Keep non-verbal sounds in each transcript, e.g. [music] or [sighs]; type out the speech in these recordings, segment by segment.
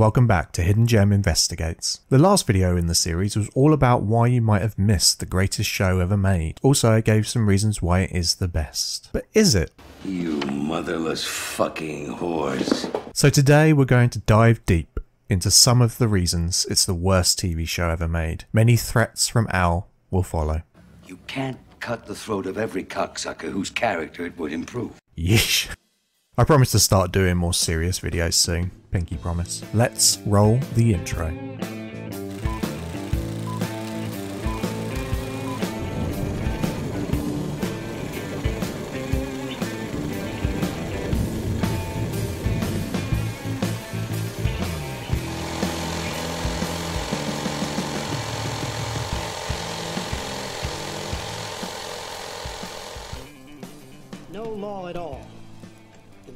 welcome back to Hidden Gem Investigates. The last video in the series was all about why you might have missed the greatest show ever made. Also, I gave some reasons why it is the best. But is it? You motherless fucking whores. So today we're going to dive deep into some of the reasons it's the worst TV show ever made. Many threats from Al will follow. You can't cut the throat of every cocksucker whose character it would improve. Yeesh. I promise to start doing more serious videos soon. Pinky promise. Let's roll the intro. No law at all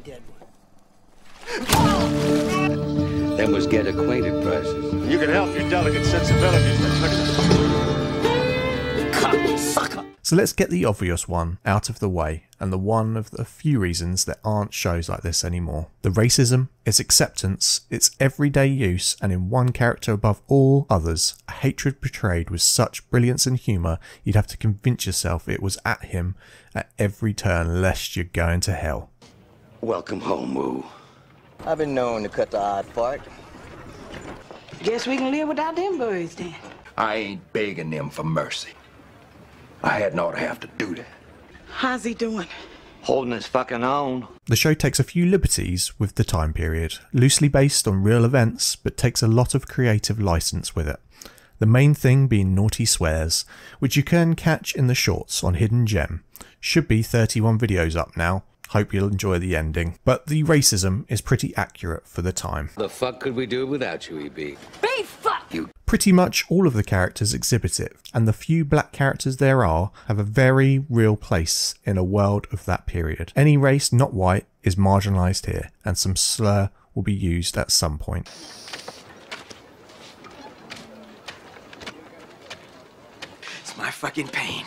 in Deadwood. Them was get acquainted prices. You can help your delicate sensibilities by turning So let's get the obvious one out of the way, and the one of the few reasons there aren't shows like this anymore. The racism, its acceptance, its everyday use, and in one character above all others, a hatred portrayed with such brilliance and humour you'd have to convince yourself it was at him at every turn lest you're going to hell. Welcome home, Wu. I've been known to cut the odd part. Guess we can live without them birds then. I ain't begging them for mercy. I hadn't ought to have to do that. How's he doing? Holding his fucking own. The show takes a few liberties with the time period, loosely based on real events, but takes a lot of creative license with it. The main thing being naughty swears, which you can catch in the shorts on Hidden Gem. Should be 31 videos up now. Hope you'll enjoy the ending. But the racism is pretty accurate for the time. The fuck could we do without you, EB? Be fuck! you! Pretty much all of the characters exhibit it, and the few black characters there are have a very real place in a world of that period. Any race not white is marginalised here, and some slur will be used at some point. It's my fucking pain.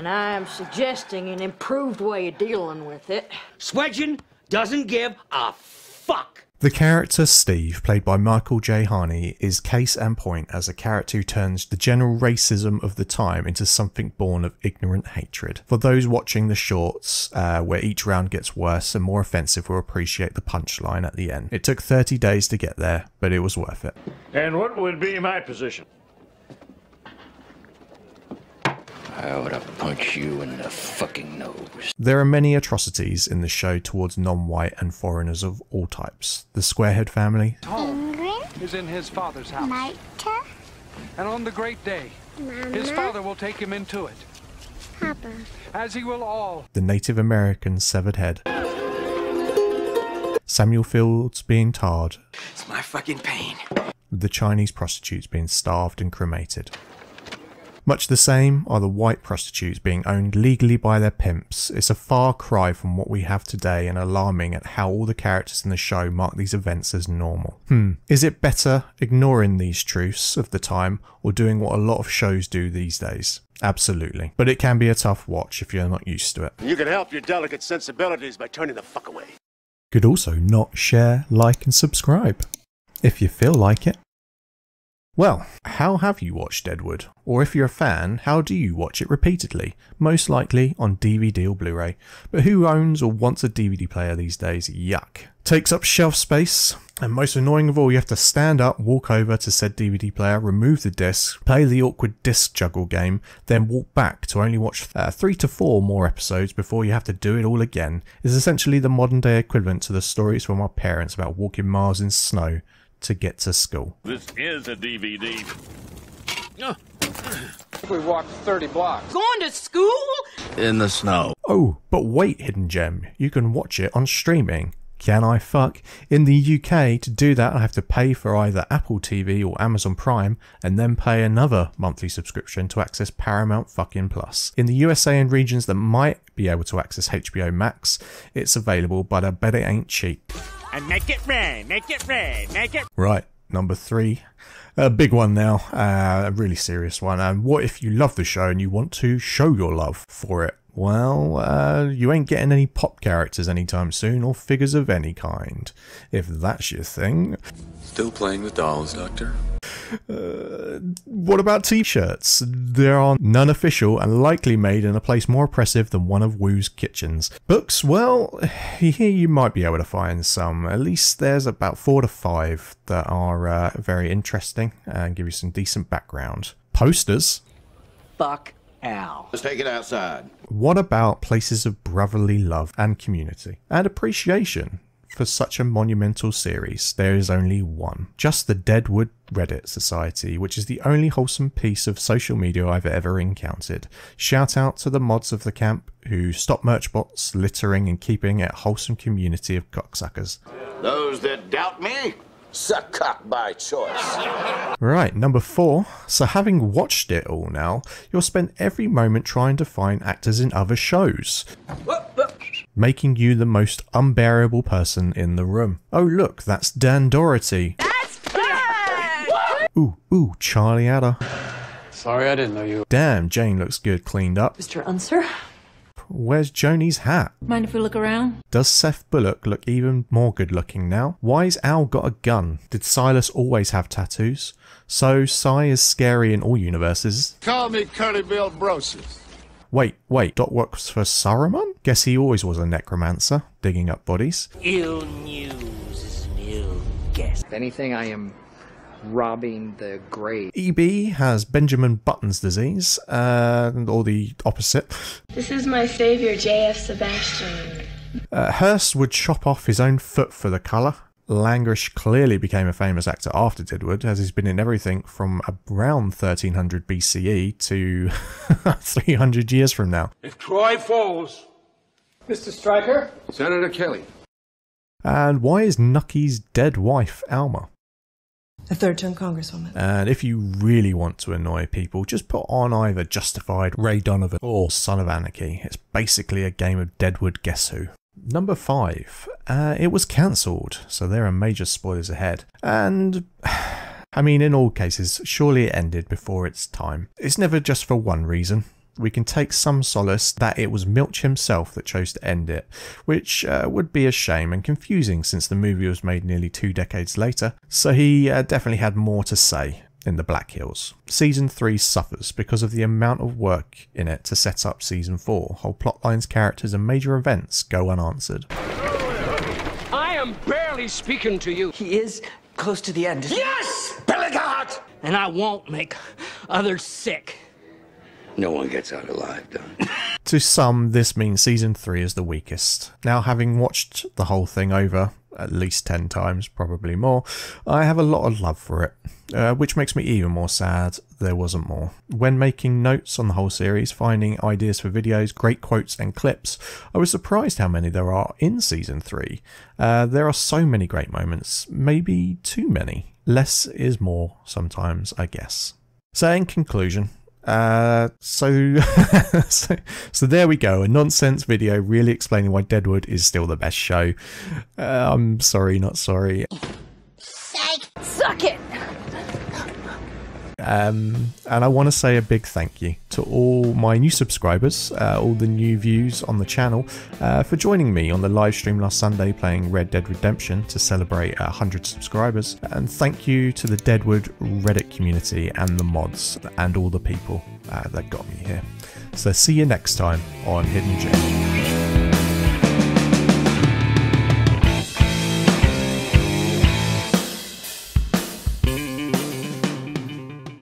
And I am suggesting an improved way of dealing with it. Swearengen doesn't give a fuck. The character Steve, played by Michael J. Harney, is case and point as a character who turns the general racism of the time into something born of ignorant hatred. For those watching the shorts, uh, where each round gets worse and more offensive, will appreciate the punchline at the end. It took 30 days to get there, but it was worth it. And what would be my position? I ought to punch you in the fucking nose. There are many atrocities in the show towards non-white and foreigners of all types. The Squarehead family, Ingrid, is in his father's house. Marta, And on the great day, his father will take him into it, Papa. as he will all. the Native American severed head, Samuel Fields being tarred, It's my fucking pain. the Chinese prostitutes being starved and cremated. Much the same are the white prostitutes being owned legally by their pimps. It's a far cry from what we have today and alarming at how all the characters in the show mark these events as normal. Hmm. Is it better ignoring these truths of the time or doing what a lot of shows do these days? Absolutely. But it can be a tough watch if you're not used to it. You can help your delicate sensibilities by turning the fuck away. Could also not share, like, and subscribe if you feel like it. Well, how have you watched Deadwood? Or if you're a fan, how do you watch it repeatedly? Most likely on DVD or Blu ray. But who owns or wants a DVD player these days? Yuck. Takes up shelf space, and most annoying of all, you have to stand up, walk over to said DVD player, remove the disc, play the awkward disc juggle game, then walk back to only watch uh, three to four more episodes before you have to do it all again. Is essentially the modern day equivalent to the stories from our parents about walking miles in snow to get to school. This is a DVD. We walked 30 blocks. Going to school? In the snow. Oh, but wait, Hidden Gem, you can watch it on streaming. Can I fuck? In the UK, to do that, I have to pay for either Apple TV or Amazon Prime and then pay another monthly subscription to access Paramount fucking Plus. In the USA and regions that might be able to access HBO Max, it's available, but I bet it ain't cheap. And make it rain, make it rain, make it. Right, number three. A big one now, uh, a really serious one. And what if you love the show and you want to show your love for it? Well, uh, you ain't getting any pop characters anytime soon or figures of any kind. If that's your thing. Still playing with dolls, Doctor? Uh, what about t-shirts? There are none official and likely made in a place more oppressive than one of Wu's kitchens. Books, well, [sighs] here you might be able to find some. At least there's about four to five that are uh, very interesting and give you some decent background. Posters. Fuck Al. Let's take it outside. What about places of brotherly love and community and appreciation? For such a monumental series, there is only one. Just the Deadwood Reddit Society, which is the only wholesome piece of social media I've ever encountered. Shout out to the mods of the camp who stop merch bots littering and keeping it a wholesome community of cocksuckers. Those that doubt me, suck cock by choice. Right, number four. So, having watched it all now, you'll spend every moment trying to find actors in other shows, making you the most unbearable person in the room. Oh, look, that's Dan Dority. That's bad! Ooh, ooh, Charlie Utter. Sorry, I didn't know you. Damn, Jane looks good cleaned up. Mr. Unser? Where's Joanie's hat? Mind if we look around? Does Seth Bullock look even more good looking now? Why's Al got a gun? Did Silas always have tattoos? So Cy is scary in all universes. Call me Curly Bill Brocius. Wait, wait, Dot works for Saruman? Guess he always was a necromancer, digging up bodies. Ill news is an ill guess. If anything, I am robbing the grave. EB has Benjamin Button's disease, uh, or the opposite. This is my savior, J.F. Sebastian. Uh, Hearst would chop off his own foot for the colour. Langrishe clearly became a famous actor after Deadwood, as he's been in everything from around 1300 BCE E to [laughs] 300 years from now. If Troy falls, Mr. Stryker? Senator Kelly. And why is Nucky's dead wife Alma? A third term congresswoman. And if you really want to annoy people, just put on either Justified, Ray Donovan, or Son of Anarchy. It's basically a game of Deadwood Guess Who. Number five, uh, it was cancelled, so there are major spoilers ahead. And, [sighs] I mean, in all cases, surely it ended before its time. It's never just for one reason. We can take some solace that it was Milch himself that chose to end it, which uh, would be a shame and confusing since the movie was made nearly two decades later, so he uh, definitely had more to say in the Black Hills. Season 3 suffers because of the amount of work in it to set up Season 4. Whole plot lines, characters, and major events go unanswered. I am barely speaking to you. He is close to the end. isn't he? Yes! Belligot! And I won't make others sick. No one gets out alive, Don. [laughs] To some, this means season 3 is the weakest. Now, having watched the whole thing over at least 10 times, probably more, I have a lot of love for it, uh, which makes me even more sad there wasn't more. When making notes on the whole series, finding ideas for videos, great quotes, and clips, I was surprised how many there are in season 3. Uh, there are so many great moments, maybe too many. Less is more sometimes, I guess. So, in conclusion, uh, so, [laughs] so, so there we go. A nonsense video really explaining why Deadwood is still the best show. Uh, I'm sorry, not sorry. Suck it! Um, and I want to say a big thank you to all my new subscribers, uh, all the new views on the channel, uh, for joining me on the live stream last Sunday playing Red Dead Redemption to celebrate 100 subscribers. And thank you to the Deadwood Reddit community and the mods and all the people uh, that got me here. So see you next time on Hidden Gem.